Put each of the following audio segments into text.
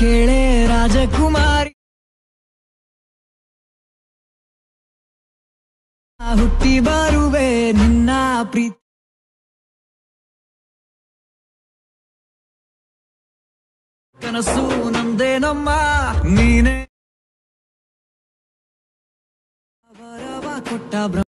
ಕೇಳೆ ರಾಜಕುಮಾರಿ. ಹುಟ್ಟಿ ಬರುವೆ ನಿನ್ನ ಪ್ರೀತಿ. ಕನಸು ನಂದೇ ನಮ್ಮ ನೀನೆ. ಬರವ ಕೊಟ್ಟ ಬ್ರ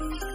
Bye.